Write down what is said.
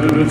Oh,